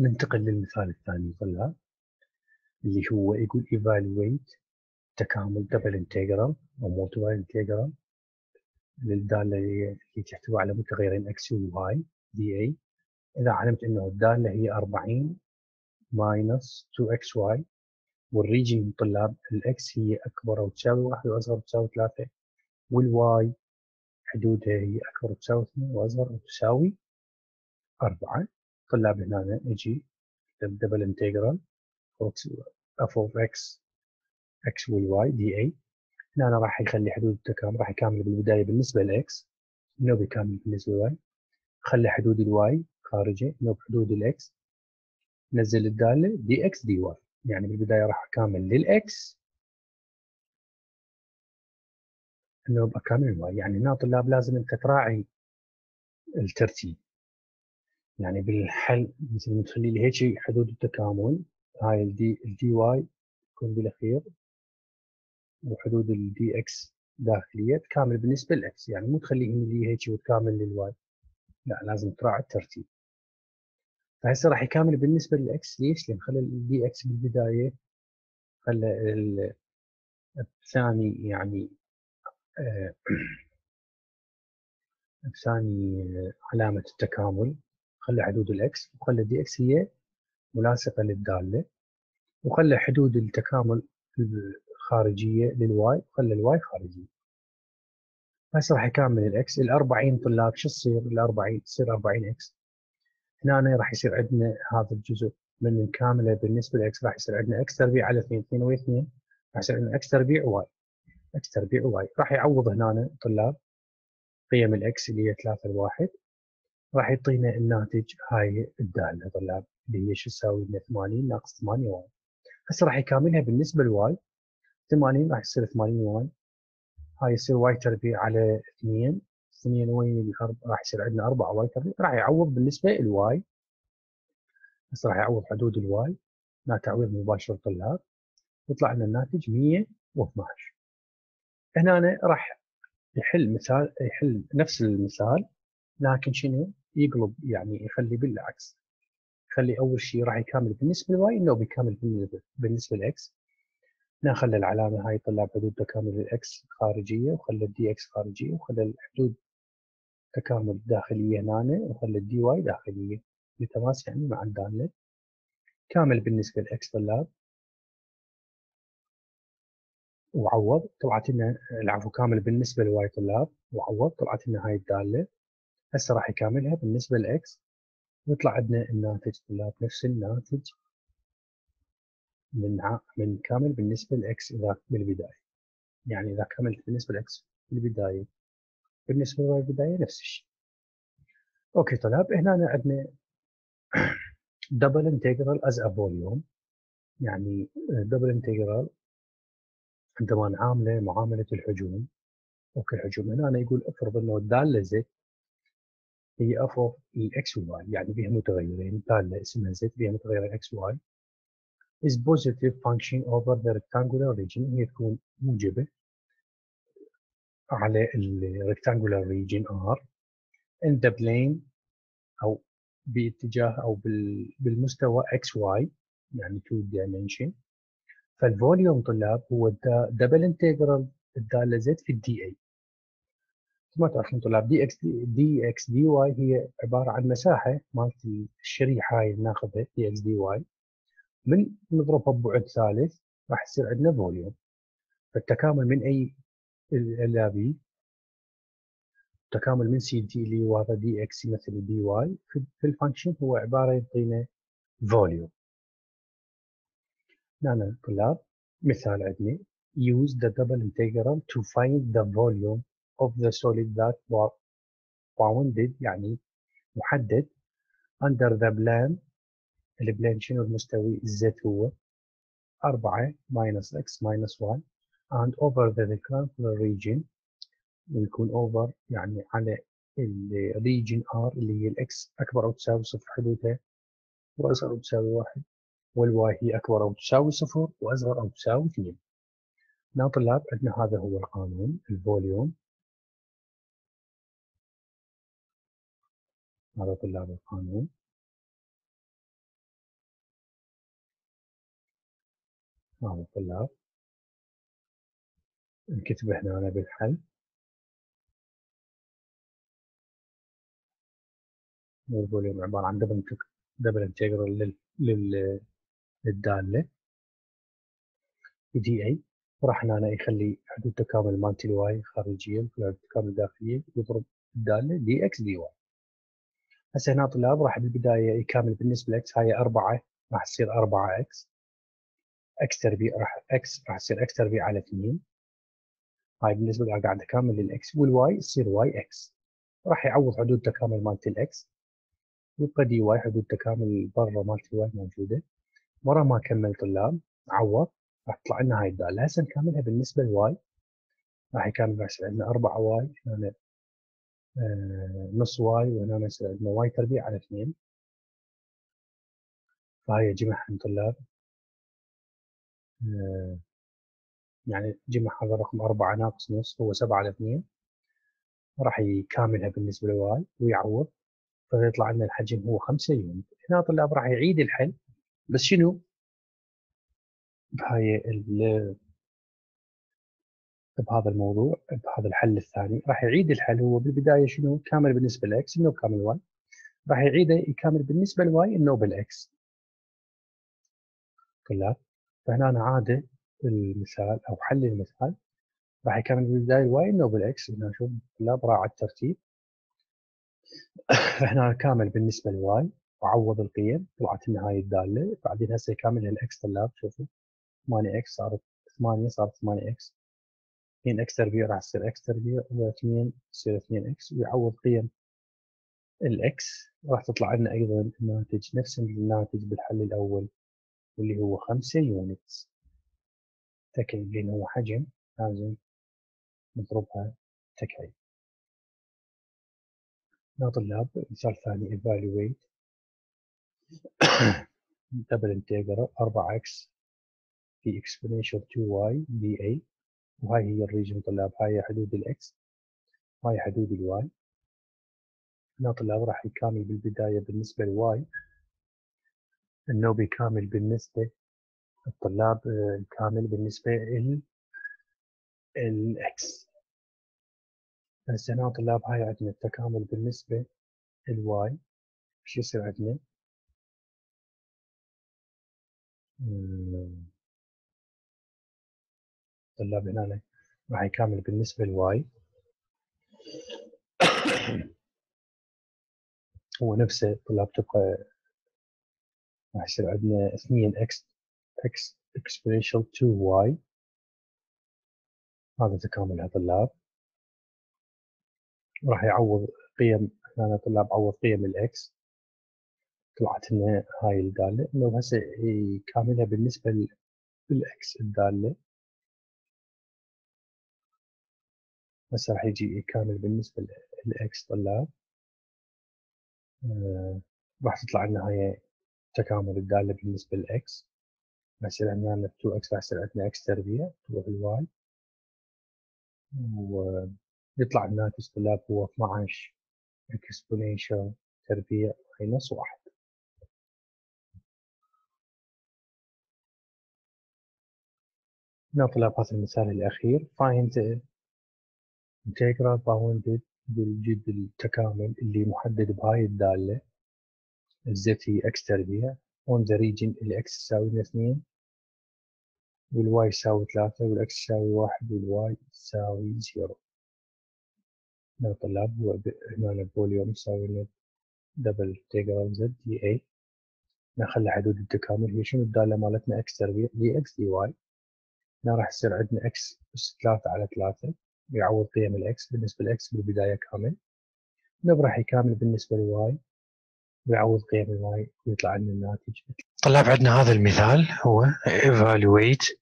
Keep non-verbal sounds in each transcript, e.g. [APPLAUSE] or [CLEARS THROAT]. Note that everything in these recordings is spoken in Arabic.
ننتقل للمثال الثاني طلاب اللي هو يقول evaluate تكامل double integral أو multiple integral للدالة اللي تحتوي على متغيرين x و y dA إذا علمت أنه الدالة هي 40 minus 2xy وال region طلاب ال x هي أكبر أو تساوي 1 وأصغر تساوي 3 وال y حدودها هي أكبر تساوي 2 وأصغر أو تساوي 4 طلاب هنا نجي double integral f of x x وال y dA هنا أنا راح يخلي حدود التكامل راح يكامل بالبداية بالنسبة ل x إنوب يكامل بالنسبة ل y خلي حدود ال y خارجة إنوب حدود ال x نزل الدالة dx dy يعني بالبداية راح أكامل لل x إنه بكامل ال y يعني هنا طلاب لازم أنت تراعي الترتيب يعني بالحل مثل ما تخلي لي هيك حدود التكامل. هاي ال d ال dy تكون بالأخير. وحدود ال dx داخلية تكامل بالنسبة لل x يعني مو تخليه لي هيك وتكامل لل y لا لازم تراعي الترتيب. فهسه راح يكامل بالنسبة لل x ليش؟ لأن خلى ال dx بالبداية خلى الثاني يعني آه [CLEARS THROAT] الثاني علامة التكامل. خلى حدود ال x وخلى ال dx هي ملاصقة للدالة وخلى حدود التكامل خارجيه لل y وخلى ال y خارجية. هسه راح يكمل ال x ال 40 طلاب شو تصير ال 40 تصير 40 x هنا راح يصير عندنا هذا الجزء من نكامله بالنسبة ل x راح يصير عندنا x تربيع على 2 2 و 2 راح يصير عندنا إكس تربيع واي إكس تربيع واي راح يعوض هنا طلاب قيم ال x اللي هي 3 لواحد. راح يعطينا الناتج هاي الدالة. طلاب اللي هي شو تساوي؟ لنا 80 ناقص 8 y هسه راح يكاملها بالنسبة ل y 80 راح يصير 80 y هاي يصير y تربيع على 2 2 وين؟ راح يصير عندنا 4 y تربيع. راح يعوض بالنسبة لل y هسه راح يعوض حدود ال y هنا تعويض مباشر طلاب يطلع لنا الناتج 112 هنا راح يحل مثال يحل نفس المثال. لكن شنو؟ يقلب يعني يخلي بالعكس. يخلي أول شيء راح يكامل بالنسبة لل y إنوب يكامل بالنسبة ل x. ناخذ العلامة هاي طلع حدود تكامل ال x خارجية وخلى ال dx خارجية وخلى الحدود تكامل داخلية هنا وخلى ال dy داخلية. لتماس يعني مع الدالة. كامل بالنسبة ل x طلاب. وعوض طلعت لنا العفو كامل بالنسبة ل y طلاب. وعوض طلعت لنا هاي الدالة. هسه راح يكاملها بالنسبة ل x ويطلع عندنا الناتج طلاب نفس الناتج من من كامل بالنسبة ل x إذا بالبداية. يعني إذا كملت بالنسبة ل x بالبداية بالنسبة للبداية نفس الشيء. okay طلاب هنا عندنا double integral as a volume يعني double integral عندما نعامله معاملة الحجوم. okay الحجوم هنا يقول افرض إنه الدالة z هي f of ال x وال y يعني بها متغيرين دالة اسمها z بها متغيرين x y is positive function over the rectangular region هي تكون موجبة على ال rectangular region R. In the plane أو باتجاه أو بالمستوى XY يعني 2 dimension. فال volume طلاب هو double integral الدالة Z في ال dA ما تعرفون طلاب dx dx dy هي عبارة عن مساحة مالت الشريحة هاي ناخذها dx dy من نضربها ببعد ثالث راح يصير عندنا volume فالتكامل من a إلى b التكامل من c d اللي هو هذا dx يمثل dy في ال function هو عبارة يعطينا volume هنا طلاب مثال عندنا. Use the double integral to find the volume. Of the solid that was bounded يعني محدد under the plane ال plane شنو المستوي ال z هو 4 minus x minus y and over the rectangular region ويكون over يعني على الريجن R اللي هي ال x أكبر أو تساوي صفر حدودها وأصغر أو تساوي واحد وال y هي أكبر أو تساوي صفر وأصغر أو تساوي اثنين. هنا طلاب عندنا هذا هو القانون ال volume على طلاب القانون. هذا الطلاب نكتب هنا أنا بالحل وال volume عبارة عن double double integral لل للدالة. dA راح هنا يخلي حدود تكامل مالتي ال y خارجية وحدود تكامل داخلية يضرب الدالة dx dy هسه هنا طلاب راح بالبداية يكامل بالنسبة لإكس هاي 4 راح تصير 4 إكس. إكس تربيع راح إكس راح تصير إكس تربيع على 2 هاي بالنسبة لها قاعد أكامل للإكس والواي تصير واي إكس. راح يعوض حدود تكامل مالت ال x. يبقى dy حدود تكامل برا مالت ال y موجودة. مرة ما كمل طلاب عوض. راح تطلع لنا هاي الدالة. هسه نكملها بالنسبة ل y. راح يكمل راح يصير عندنا 4 y. هنا نص واي وهنا يصير عندنا y تربيع على 2 فهي جمعهم طلاب. آه يعني جمع هذا الرقم 4 ناقص نص هو 7 على 2 راح يكاملها بالنسبة ل y ويعوض فيطلع لنا الحجم هو 5 unit هنا طلاب راح يعيد الحل. بس شنو؟ بهاي بهذا الموضوع بهذا الحل الثاني. راح يعيد الحل هو بالبداية شنو؟ كامل بالنسبة ل x إنه كامل y. راح يعيده يكامل بالنسبة ل y إنه بال x. طلاب فهنا أنا عاده المثال أو حل المثال. راح يكمل بالبداية ال y إنه بال x. هنا شوف طلاب راعى الترتيب. فهنا كامل بالنسبة ل y. وعوض القيم. طلعت لنا هاي الدالة. بعدين هسه يكمل ال x طلاب. شوفوا. 8 إكس صارت 8 صارت 8 إكس. 2 إكس تربيع راح تصير إكس تربيع و2 تصير 2 إكس ويعوض قيم ال x راح تطلع لنا أيضا الناتج نفس الناتج بالحل الأول واللي هو 5 units تكعيب لأن هو حجم لازم نضربها تكعيب يا طلاب مثال ثاني evaluate. [COUGHS] double integral 4x في exponential 2y dA وهاي هي ال region طلاب هاي حدود ال x هاي حدود ال y. هنا طلاب راح يكامل بالبداية بالنسبة ل y انه بيكامل بالنسبة الطلاب آه، كامل بالنسبة ال ال x هسه هنا طلاب هاي عندنا التكامل بالنسبة ال y شو يصير عندنا؟ طلاب هنا راح يكمل بالنسبة ل y. [COUGHS] هو نفسه طلاب تبقى راح يصير عندنا 2 x x exponential 2 y هذا تكامل طلاب راح يعوض قيم هنا طلاب عوض قيم ال x طلعت لنا هاي الدالة انه هسه يكاملها بالنسبة لل x الدالة. هسه راح يجي كامل بالنسبة لل x طلاب. آه راح تطلع لنا هاي تكامل الدالة بالنسبة لل x راح يصير عندنا 2 إكس راح يصير عندنا إكس تربيع تروح الواي ويطلع الناتج طلاب هو 12 exponential تربيع minus واحد. طلاب هذا المثال الأخير. find integral bounded بالجد التكامل اللي محدد بهاي الدالة الزت هي إكس تربيع on the region ال x تساوي اثنين وال y يساوي ثلاثة وال x يساوي واحد وال y يساوي zero. هنا طلاب هو هنا volume يساوي لنا double integral z dA نخلي حدود التكامل هي شنو الدالة مالتنا x تربيع؟ dx dy هنا راح يصير عندنا x اس ثلاثة على ثلاثة. بيعوض قيم الإكس بالنسبة للاكس بالبداية كامل. نطرحه كامل بالنسبة ل y بيعوض قيم ال y ويطلع لنا الناتج. طلاب عندنا هذا المثال هو evaluate.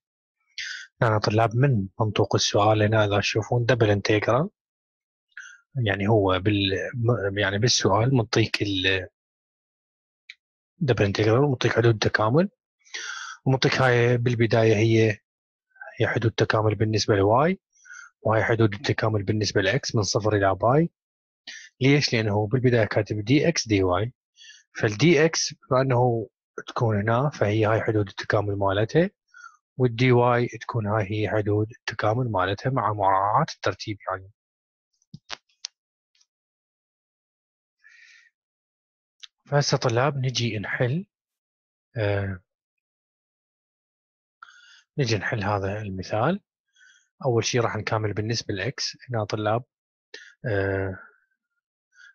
أنا طلاب من منطوق السؤال هنا إذا تشوفون double integral يعني هو بال يعني بالسؤال منطيك ال double integral منطيك حدود تكامل ومنطيك هاي بالبداية هي هي حدود تكامل بالنسبة ل y. وهي حدود التكامل بالنسبة ل x من صفر إلى باي. ليش؟ لأنه بالبداية كاتب dx dy فال dx بما أنه تكون هنا فهي هاي حدود التكامل مالتها وال dy تكون هاي هي حدود التكامل مالتها مع مراعاة الترتيب يعني. فهسه طلاب نجي نحل آه نجي نحل هذا المثال. أول شيء راح نكامل بالنسبة ل x هنا طلاب آه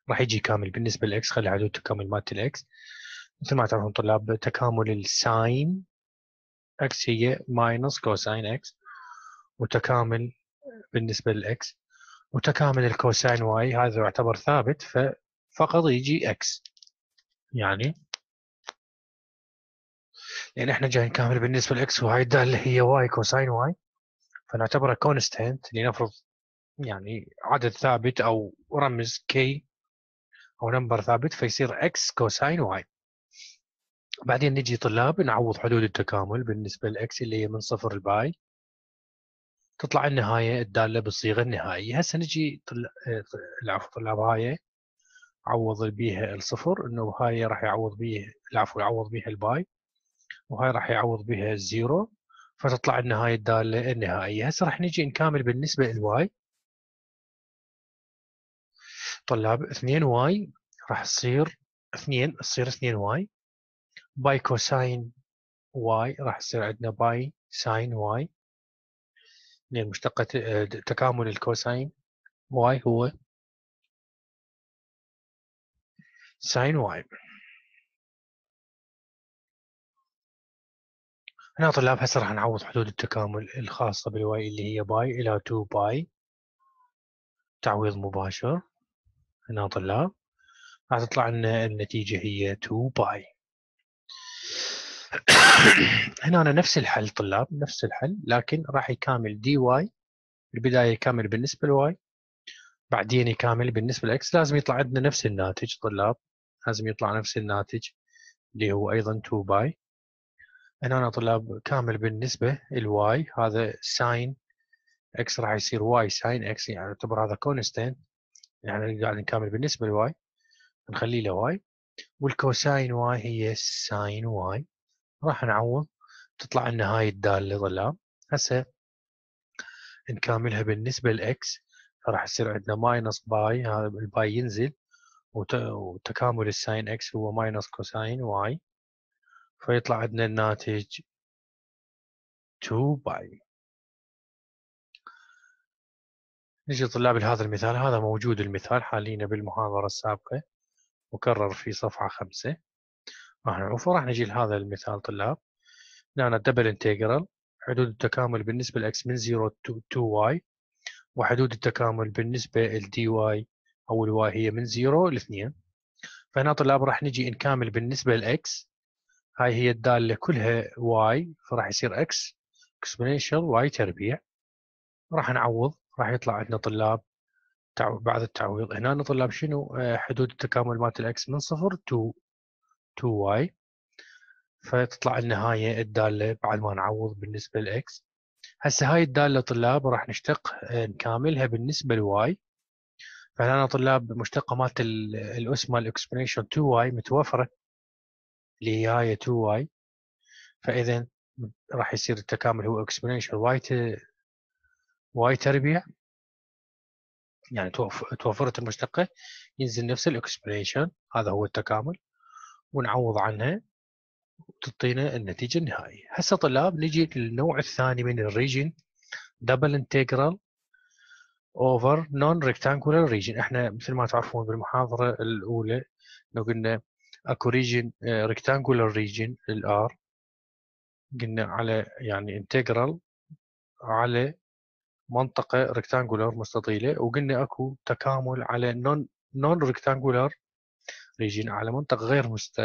راح يجي كامل بالنسبة ل x خلي حدود تكامل مالت ال x مثل ما تعرفون طلاب تكامل ال sine x هي minus cosine x وتكامل بالنسبة لل x وتكامل ال cosine y هذا يعتبر ثابت ففقط يجي x يعني؟ لأن إحنا جاي نكامل بالنسبة ل x وهاي الدالة هي y cosine y فنعتبرها constant لنفرض يعني عدد ثابت أو رمز k أو number ثابت فيصير x cosine y بعدين نجي طلاب نعوض حدود التكامل بالنسبة ل x اللي هي من صفر ل pi تطلع النهاية الدالة بالصيغة النهائية هسه نجي طل... العفو طلاب هاي عوض بيها الصفر إنه هاي راح يعوض بيها العفو يعوض بيها ال pi وهاي راح يعوض بيها ال zero فتطلع النهاية الدالة النهائية. هسه راح نجي نكامل بالنسبة لل y طلاب 2 y راح تصير 2 تصير 2 y. pi cosine y راح يصير عندنا pi sine y. لأن مشتقة آه، تكامل ال cosine y هو sine y. هنا طلاب هسه راح نعوض حدود التكامل الخاصة بال y اللي هي pi إلى 2 pi. تعويض مباشر. هنا طلاب. راح تطلع لنا النتيجة هي 2 pi. [COUGHS] هنا أنا نفس الحل طلاب نفس الحل لكن راح يكامل dy البداية يكامل بالنسبة ل y بعدين يكامل بالنسبة ل x لازم يطلع عندنا نفس الناتج طلاب. لازم يطلع نفس الناتج اللي هو أيضا 2 pi. هنا أنا طلاب كامل بالنسبة ل y هذا sine x راح يصير y sine x يعني يعتبر هذا constant يعني قاعد نكامل بالنسبة ل y نخليه له y وال cosine y هي sine y. راح نعوض تطلع لنا هاي الدالة طلاب هسه نكاملها بالنسبة ل x فراح يصير عندنا minus pi هذا ال pi ينزل وتكامل ال sine x هو minus cosine y. فيطلع عندنا الناتج 2 pi نجي طلاب لهذا المثال هذا موجود المثال حاليا بالمحاضرة السابقة مكرر في صفحة خمسة. راح نجي لهذا المثال طلاب؟ هنا double integral حدود التكامل بالنسبة ل x من 0 to 2y وحدود التكامل بالنسبة ل dy أو ال y هي من 0 ل 2 فهنا طلاب راح نجي نكامل بالنسبة ل x هاي هي الدالة كلها y فراح يصير x exponential y تربيع. راح نعوض راح يطلع عندنا طلاب بعد التعويض. هنا طلاب شنو؟ آه، حدود التكامل مالت ال x من صفر to 2y فتطلع النهاية الدالة بعد ما نعوض بالنسبة ل x هسه هاي الدالة طلاب راح نشتق آه، نكاملها بالنسبة ل y فهنا طلاب مشتقة مالت الأس مال ال exponential 2y متوفرة. اللي هي 2y فإذا راح يصير التكامل هو exponential y y تربيع يعني توفرت المشتقة ينزل نفس ال exponential هذا هو التكامل ونعوض عنها وتعطينا النتيجة النهائية. هسه طلاب نجي للنوع الثاني من ال region double integral over non rectangular region إحنا مثل ما تعرفون بالمحاضرة الأولى لو قلنا اكو region rectangular region ال R قلنا على يعني integral على منطقة rectangular مستطيلة وقلنا أكو تكامل على non non rectangular region على منطقة غير مست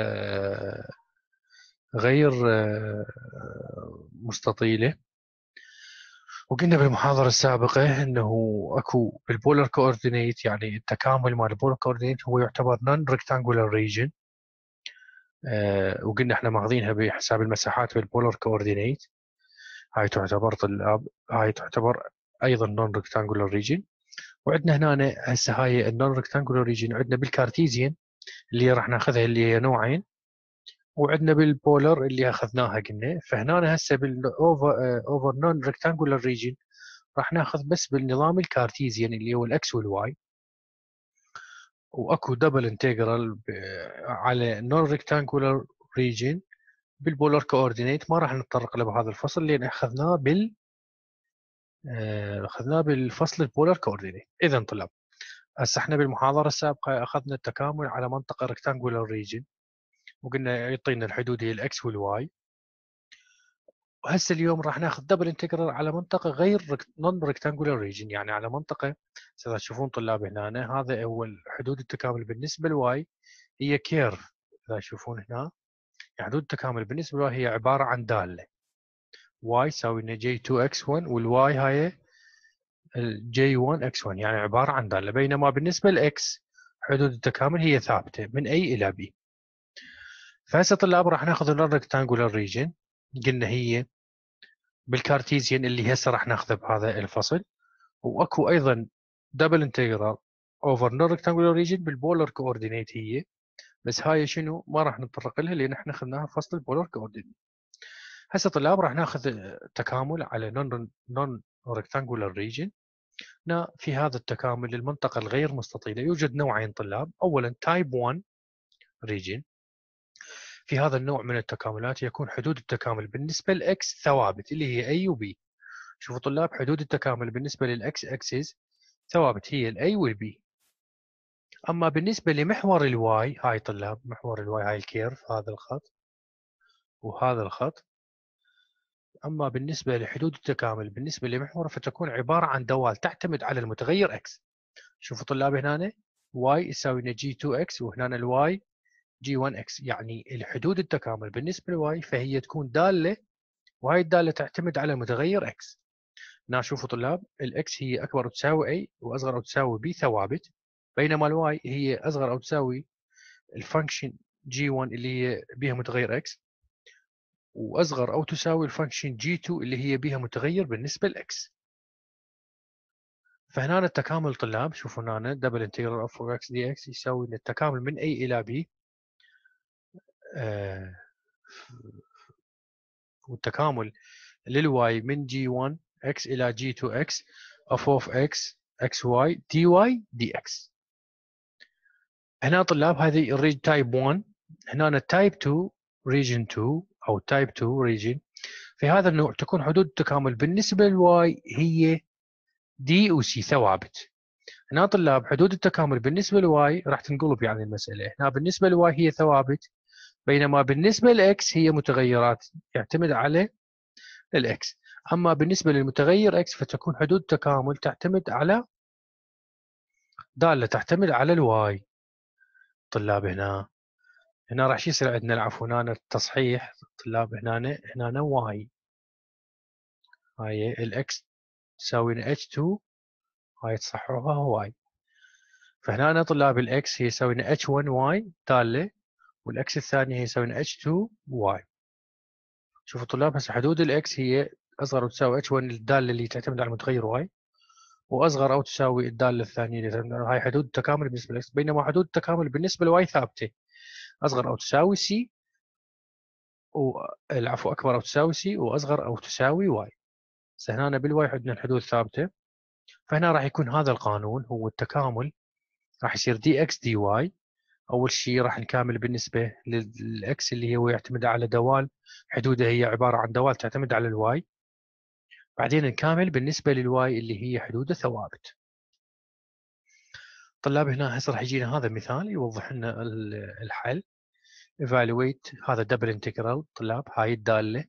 غير مستطيلة. وقلنا بالمحاضرة السابقة إنه أكو ال polar coordinate يعني التكامل مال ال polar coordinate هو يعتبر non rectangular region وقلنا إحنا ماخذينها بحساب المساحات بال polar coordinate هاي تعتبر طلاب هاي تعتبر أيضا non rectangular region وعندنا هنا هسه هاي ال non rectangular region عندنا بال Cartesian اللي راح ناخذها اللي هي نوعين وعندنا بال polar اللي أخذناها قلنا. فهنا هسه بال over over non rectangular region راح ناخذ بس بالنظام ال Cartesian اللي هو ال x وال y. وأكو double integral على non rectangular region بال polar coordinate ما راح نتطرق له بهذا الفصل لأن أخذناه بال آه، أخذناه بالفصل ال polar coordinate اذا طلاب هسه إحنا بالمحاضرة السابقة أخذنا التكامل على منطقة rectangular region وقلنا يعطينا الحدود هي ال x وال y وهسه اليوم راح ناخذ double integral على منطقة غير non rectangular region يعني على منطقة اذا تشوفون طلاب هنا. هذا هو حدود التكامل بالنسبة ل y. هي curve إذا تشوفون هنا. يعني حدود التكامل بالنسبة ل y هي عبارة عن دالة. y يساوي لنا g 2 x1 وال y هاي g 1 x1 يعني عبارة عن دالة. بينما بالنسبة ل x حدود التكامل هي ثابتة من a إلى b. فهسه طلاب راح ناخذ ال non rectangular region قلنا هي بال Cartesian اللي هسه راح ناخذه بهذا الفصل. وأكو أيضا double integral over non rectangular region بال polar coordinate هي. بس هاي شنو؟ ما راح نتطرق لها لأن إحنا اخذناها فصل ال polar coordinate هسه طلاب راح ناخذ تكامل على non non rectangular region في هذا التكامل للمنطقة الغير مستطيلة. يوجد نوعين طلاب. أولا type 1 region في هذا النوع من التكاملات يكون حدود التكامل بالنسبة ل x ثوابت اللي هي A و B. شوفوا طلاب حدود التكامل بالنسبة للإكس أكسس ثوابت هي ال a وال b أما بالنسبة لمحور ال y هاي طلاب محور ال y هاي ال curve هذا الخط وهذا الخط. أما بالنسبة لحدود التكامل بالنسبة لمحور فتكون عبارة عن دوال تعتمد على المتغير x. شوفوا طلاب هنا y يساوي لنا g2x وهنا ال y g1x يعني الحدود التكامل بالنسبة ل y فهي تكون دالة وهي الدالة تعتمد على متغير x. هنا شوفوا طلاب ال x هي أكبر أو تساوي a وأصغر أو تساوي b ثوابت بينما ال y هي أصغر أو تساوي ال function g1 اللي هي بها متغير x وأصغر أو تساوي ال function g2 اللي هي بها متغير بالنسبة ل x فهنا التكامل طلاب شوفوا هنا double integral of x dx يساوي التكامل من a إلى آه والتكامل لل y من g1 x إلى g2x of of x xy dy dx هنا طلاب هذه ال region type 1 هنا ال type 2 region 2 أو type 2 region في هذا النوع تكون حدود التكامل بالنسبة لل y هي d و c ثوابت. هنا طلاب حدود التكامل بالنسبة ل y راح تنقلب يعني المسألة. هنا بالنسبة ل y هي ثوابت. بينما بالنسبة ل x هي متغيرات يعتمد على ال x. أما بالنسبة للمتغير x فتكون حدود التكامل تعتمد على دالة تعتمد على ال y. طلاب هنا هنا راح يصير عندنا العفو هنا التصحيح طلاب هنا هنا y. هاي ال x تساوي إتش 2 هاي تصححوها y. فهنا طلاب ال x هي يساوي لنا إتش 1 واي دالة. وال x الثانية هي يساوي لنا اتش 2 واي شوفوا طلاب هسه حدود ال x هي أصغر أو تساوي اتش 1 الدالة اللي تعتمد على المتغير y وأصغر أو تساوي الدالة الثانية اللي تعتمد هاي حدود التكامل بالنسبة لل x بينما حدود التكامل بالنسبة ل y ثابتة. أصغر أو تساوي سي العفو أكبر أو تساوي سي وأصغر أو تساوي y هنا بال y عندنا الحدود ثابتة. فهنا راح يكون هذا القانون هو التكامل راح يصير dx dy أول شيء راح نكامل بالنسبة لل x اللي هو يعتمد على دوال حدوده هي عبارة عن دوال تعتمد على ال y. بعدين نكامل بالنسبة لل y اللي هي حدوده ثوابت. طلاب هنا هسه راح يجينا هذا مثال يوضح لنا الحل. Evaluate هذا double integral طلاب هاي الدالة.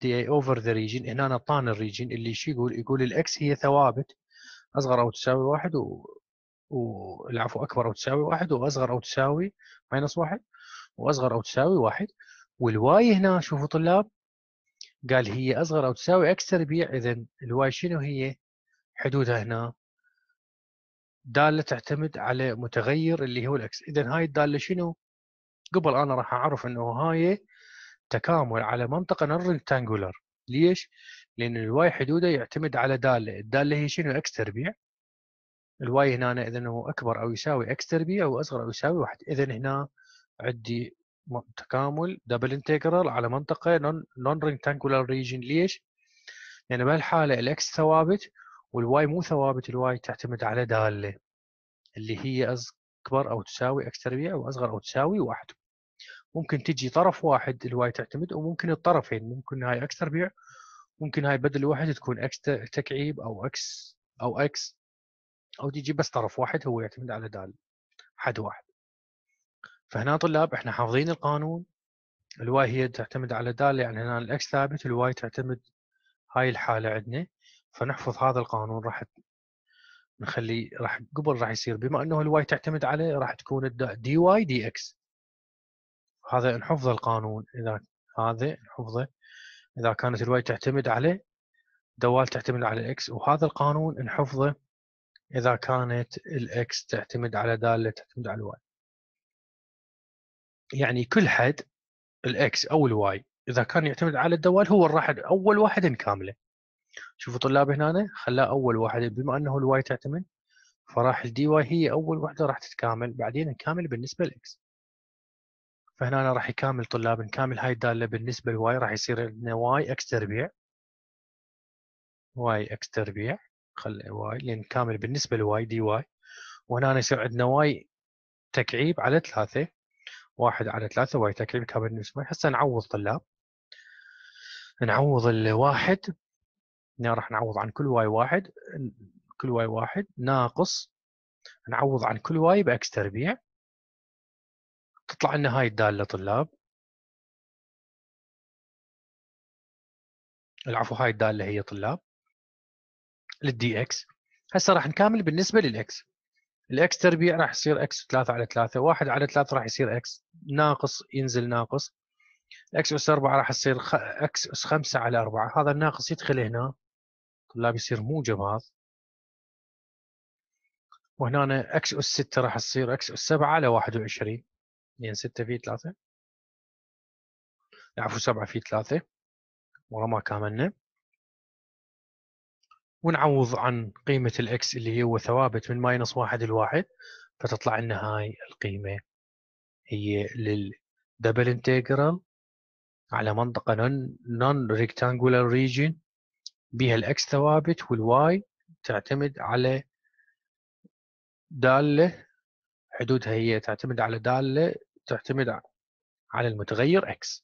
dA over the region هنا نعطانا ال region اللي شو يقول؟ يقول ال x هي ثوابت. أصغر أو تساوي واحد. والعفو أكبر أو تساوي واحد وأصغر أو تساوي minus واحد وأصغر أو تساوي واحد. وال y هنا شوفوا طلاب قال هي أصغر أو تساوي x تربيع اذا ال y شنو هي؟ حدودها هنا. دالة تعتمد على متغير اللي هو ال x. اذا هاي الدالة شنو؟ قبل أنا راح أعرف إنه هاي تكامل على منطقة non ليش؟ لأن ال y حدوده يعتمد على دالة. الدالة هي شنو؟ x تربيع. ال y هنا إذا هو أكبر أو يساوي x تربيع أو أصغر أو يساوي واحد. إذا هنا عندي تكامل double integral على منطقة non rectangular region ليش؟ لأن يعني بهالحاله ال x ثوابت وال y مو ثوابت ال y تعتمد على دالة اللي هي أكبر أو تساوي x تربيع واصغر أو تساوي واحد. ممكن تجي طرف واحد ال y تعتمد وممكن الطرفين. ممكن هاي x تربيع ممكن هاي بدل واحد تكون x تكعيب أو إكس أو إكس أو تجي بس طرف واحد هو يعتمد على دال حد واحد. فهنا طلاب إحنا حافظين القانون ال y هي تعتمد على دال يعني هنا ال x ثابت ال y تعتمد هاي الحالة عندنا فنحفظ هذا القانون راح نخلي راح قبل راح يصير بما إنه ال y تعتمد عليه راح تكون dy dx هذا نحفظ القانون إذا هذا نحفظه إذا كانت ال y تعتمد عليه دوال تعتمد على ال x وهذا القانون نحفظه إذا كانت ال x تعتمد على دالة تعتمد على ال y يعني كل حد ال x أو ال y إذا كان يعتمد على الدوال هو راح أول واحد نكامله شوفوا طلاب هنا خلاه أول واحد بما أنه ال y تعتمد فراح ال dy هي أول وحده راح تتكامل بعدين نكامل بالنسبة لل x فهنا راح يكامل طلاب نكامل هاي الدالة بالنسبة ل y راح يصير عندنا y x تربيع. y x تربيع. خلي y لأن كامل بالنسبة ل y dy. وهنا يصير عندنا y تكعيب على ثلاثة. واحد على ثلاثة y تكعيب كامل بالنسبة هسه نعوض طلاب. نعوض الواحد. راح نعوض عن كل y واحد. كل y واحد ناقص نعوض عن كل y ب x تربيع. تطلع لنا هاي الدالة طلاب. العفو هاي الدالة هي طلاب. لل dx هسه راح نكمل بالنسبة للاكس الاكس تربيع راح يصير x 3 على 3 1 على 3 راح يصير x ناقص ينزل ناقص. x أس 4 راح يصير x أس 5 على 4 هذا الناقص يدخل هنا. طلاب يصير موجب هذا وهنا x أس 6 راح تصير x أس 7 على 21 لأن 6 في 3 عفوا 7 في 3 ورا ما كاملنا ونعوض عن قيمة ال x اللي هو ثوابت من minus واحد لواحد فتطلع لنا هاي القيمة. هي لل double integral على منطقة non rectangular region بها ال x ثوابت وال y تعتمد على دالة حدودها هي تعتمد على دالة تعتمد على المتغير x.